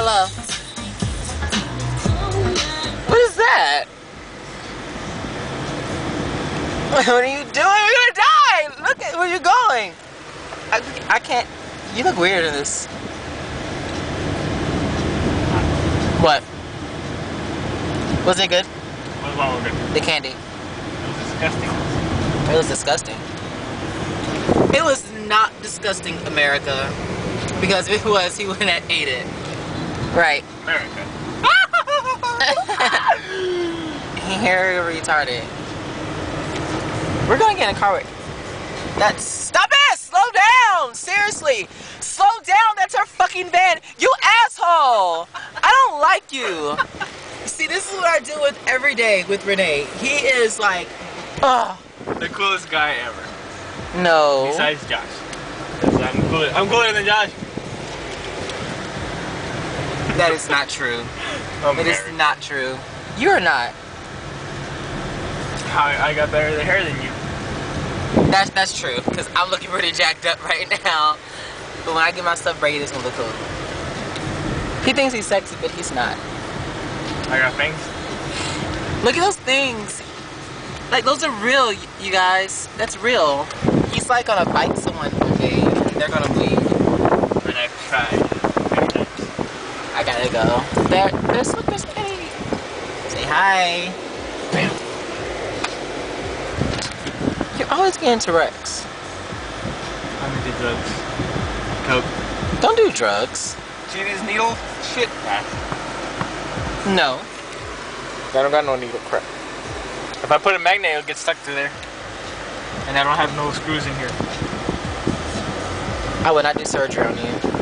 hello. What is that? What are you doing? You're gonna die! Look at where you're going. I, I can't. You look weird in this. What? Was it good? What was wrong with it? The candy. It was disgusting. It was disgusting. It was not disgusting, America. Because if it was, he wouldn't have ate it. Right. America. Here, retarded. We're gonna get in a car wreck. That's stop it! Slow down! Seriously, slow down! That's our fucking van. You asshole! I don't like you. See, this is what I deal with every day with Rene. He is like, oh The coolest guy ever. no. Besides Josh. I'm cooler. I'm cooler than Josh. That is not true. I'm It is married. not true. You're not. I, I got better hair than you. That's that's true. Cause I'm looking pretty jacked up right now. But when I get my stuff braided, it's gonna look cool. He thinks he's sexy, but he's not. I got things. Look at those things. Like those are real, you guys. That's real. He's like gonna bite someone one day, and they're gonna bleed. And I've tried many times. I gotta go. There, there's look, there's Eddie. Say hi. Bam. You're always getting to Rex. I'm into drugs. Coke. Don't do drugs. See this needle? Shit. Nah. No. I don't got no needle crap. If I put a magnet, it'll get stuck to there. And I don't have no screws in here. I would not do surgery on you.